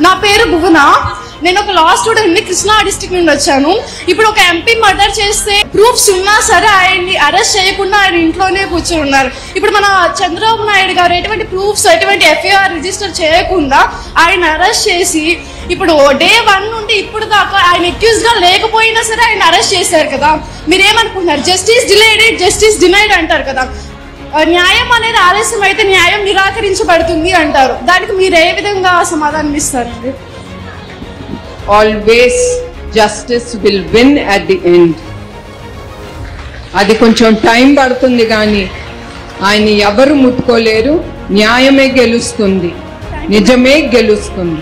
నా పేరు భువన. నేను ఒక లా స్టూడెంట్ని కృష్ణా డిస్ట్రిక్ట్ నుండి వచ్చాను. ఇప్పుడు ఒక ఎంపీ మర్డర్ చేస్తే ప్రూఫ్స్ ఉన్నా సరే ఆయన్ని అరెస్ట్ చేయకుండా ఆయన ఇంట్లోనే కూర్చొని ఉన్నారు. ఇప్పుడు మన చంద్రబాబు నాయుడు గారు ఎటువంటి ప్రూఫ్స్ ఎటువంటి ఎఫ్ఐఆర్ రిజిస్టర్ చేయకుండా ఆయన అరెస్ట్ చేసి ఇప్పుడు డే వన్ నుండి ఇప్పుడు దాకా ఆయన ఎక్యూజ్గా లేకపోయినా సరే ఆయన అరెస్ట్ చేశారు కదా. మీరేమనుకుంటున్నారు? జస్టిస్ డిలేడ్ జస్టిస్ డినైడ్ అంటారు కదా. న్యాయం అనేది ఆలస్యం నిరాకరించబడుతుంది అంటారు. దానికి మీరు ఏ విధంగా సమాధానం ఇస్తారండి always justice will win at the end అది కొంచెం టైం పడుతుంది కానీ ఆయన ఎవరు ముట్టుకోలేరు. న్యాయమే గెలుస్తుంది. నిజమే గెలుస్తుంది.